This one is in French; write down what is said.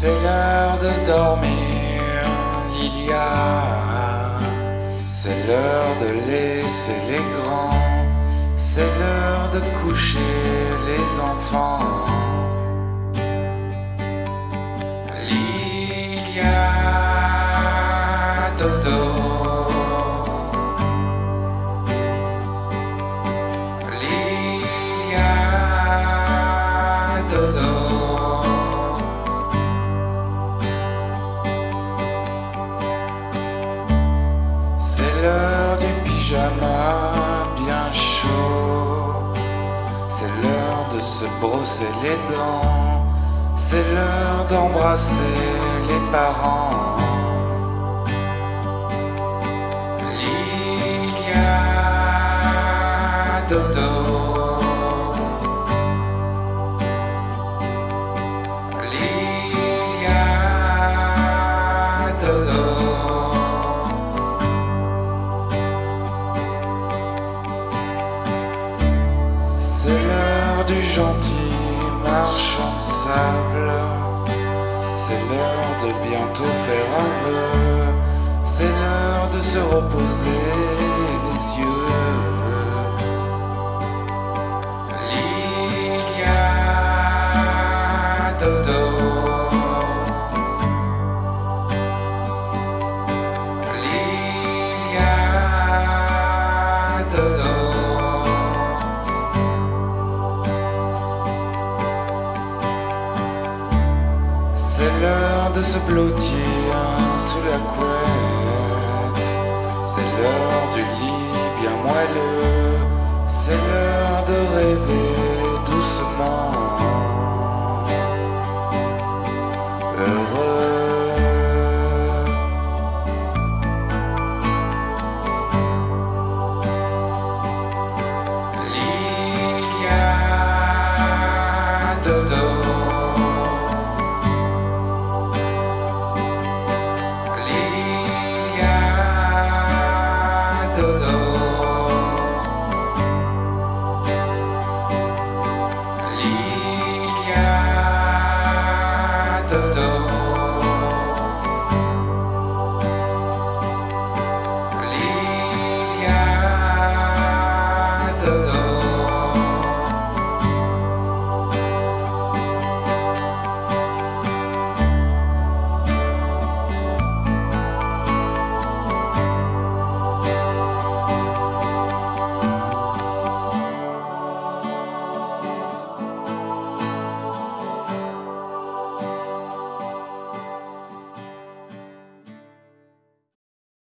C'est l'heure de dormir, Lilia. C'est l'heure de laisser les grands. C'est l'heure de coucher les enfants. L'heure du pyjama bien chaud. C'est l'heure de se brosser les dents. C'est l'heure d'embrasser les parents. Lilia Dodo. Lilia Dodo. Du gentil marchand de sable. C'est l'heure de bientôt faire un vœu. C'est l'heure de se reposer les yeux. C'est l'heure de se blottir sous la couette. C'est l'heure du lit bien moelleux. C'est l'heure de rêver.